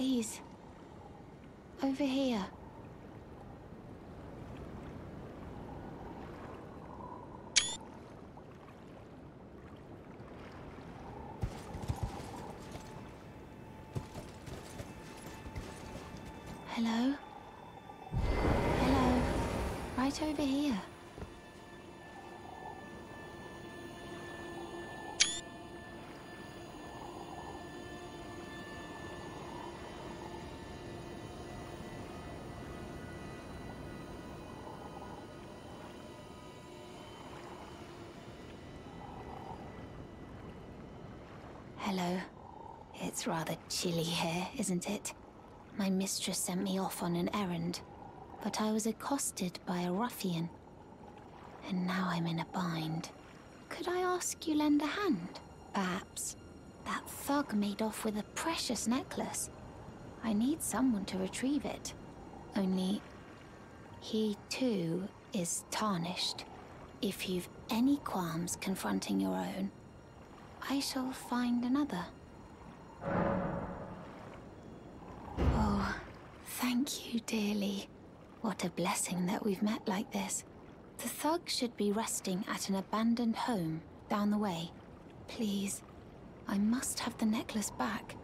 Please. Over here. Hello? Hello. Right over here. Hello. It's rather chilly here, isn't it? My mistress sent me off on an errand, but I was accosted by a ruffian. And now I'm in a bind. Could I ask you lend a hand? Perhaps. That thug made off with a precious necklace. I need someone to retrieve it. Only, he too is tarnished. If you've any qualms confronting your own, I shall find another. Oh, thank you dearly. What a blessing that we've met like this. The thug should be resting at an abandoned home down the way. Please, I must have the necklace back.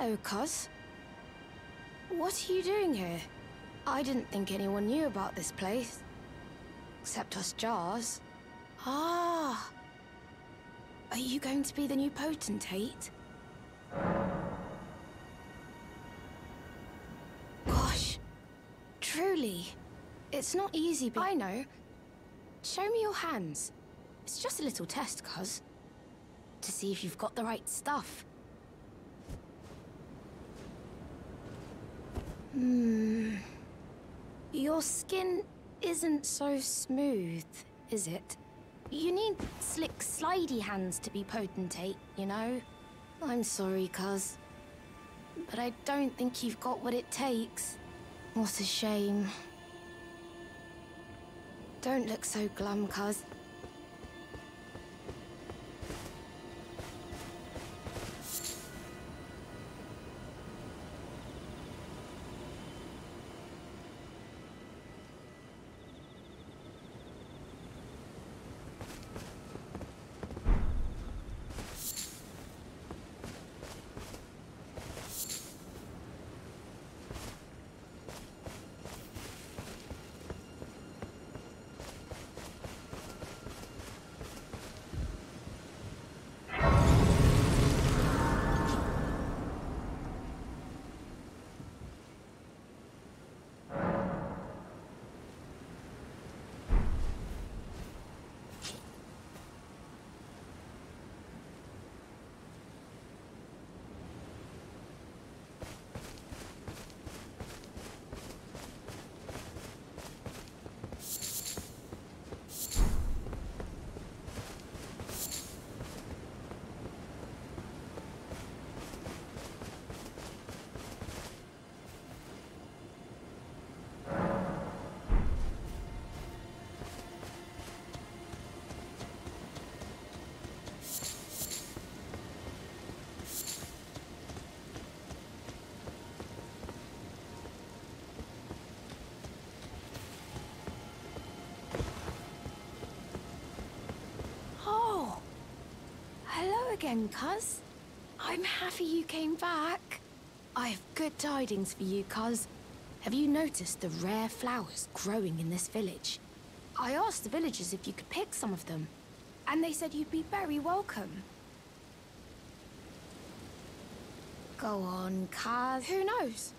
Hello, cuz. What are you doing here? I didn't think anyone knew about this place. Except us jars. Ah. Are you going to be the new potentate? Gosh. Truly. It's not easy, but I know. Show me your hands. It's just a little test, cuz. To see if you've got the right stuff. Hmm. Your skin isn't so smooth, is it? You need slick, slidey hands to be potentate, you know? I'm sorry, cuz. But I don't think you've got what it takes. What a shame. Don't look so glum, cuz. Again, cuz. I'm happy you came back. I have good tidings for you, cuz. Have you noticed the rare flowers growing in this village? I asked the villagers if you could pick some of them, and they said you'd be very welcome. Go on, cuz. Who knows?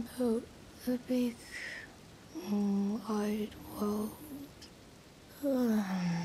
about the big mm, wide world. Hmm.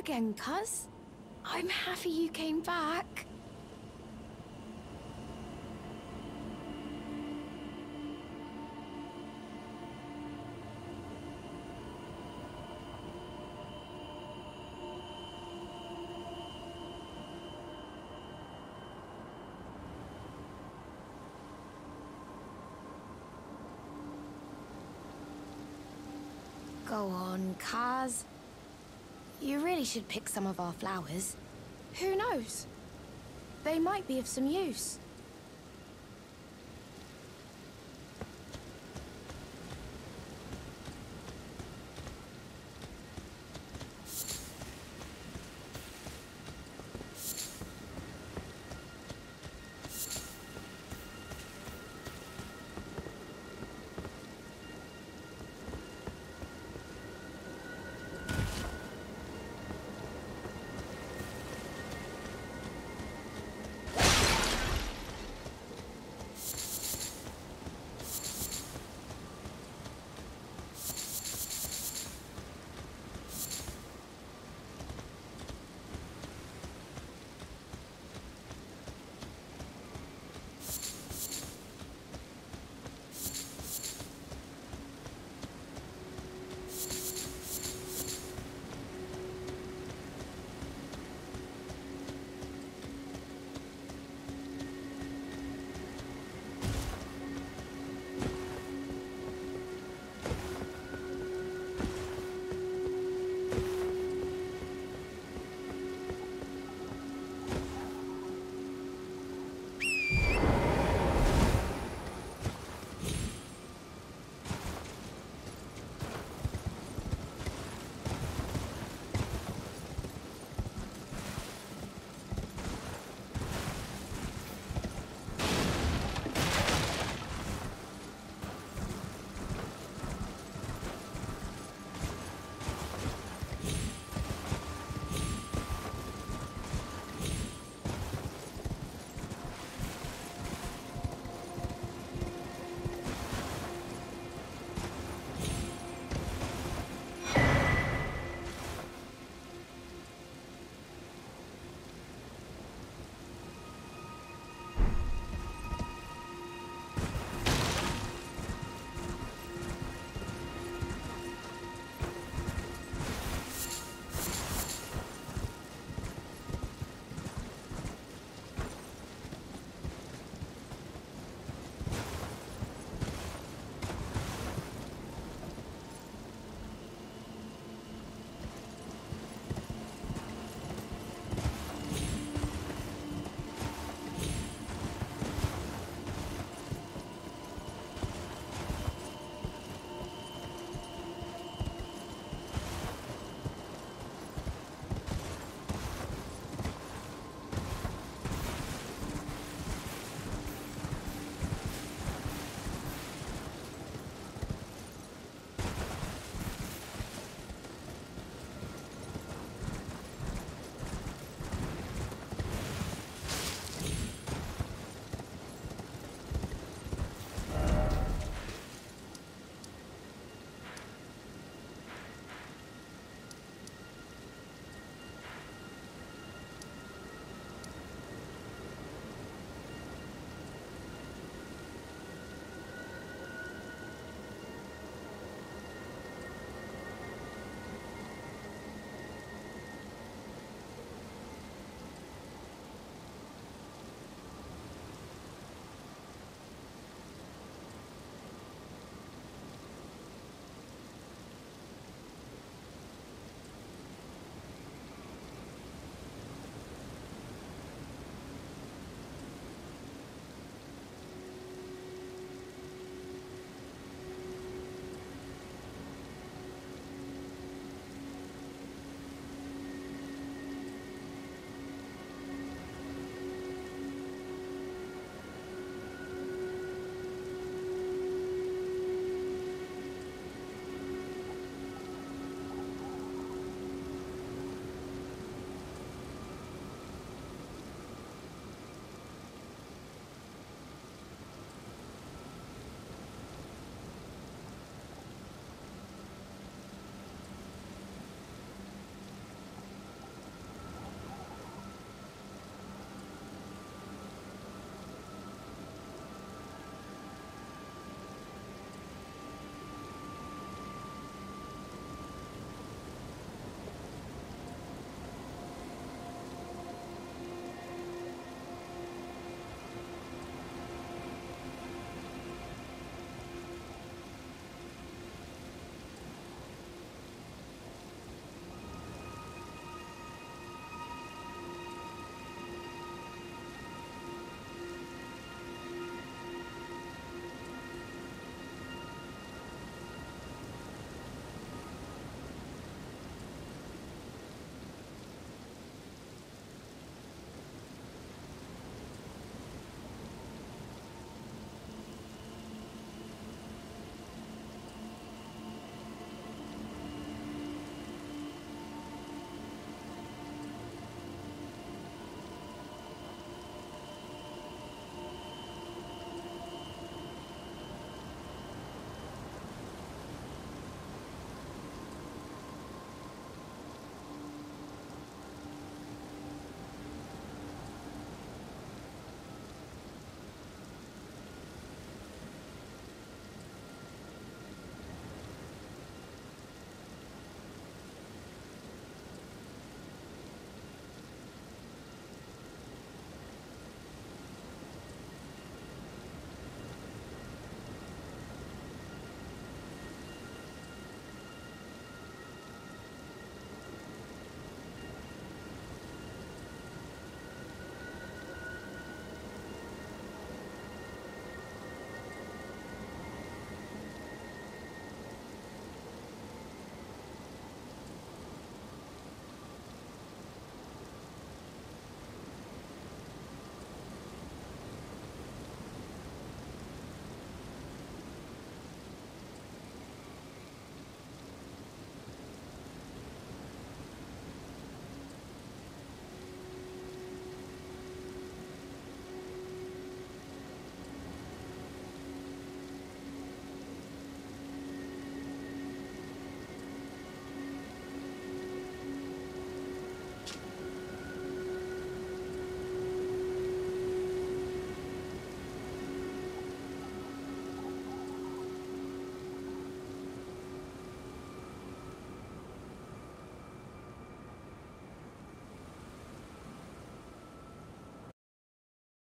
Again, cuz. I'm happy you came back. Go on, cuz. You really should pick some of our flowers. Who knows? They might be of some use.